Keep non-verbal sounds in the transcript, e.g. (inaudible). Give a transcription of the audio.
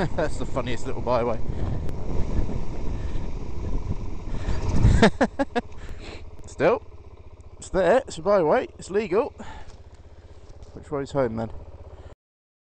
(laughs) That's the funniest little byway. (laughs) Still, it's there, it's a byway, it's legal. Which way's home then?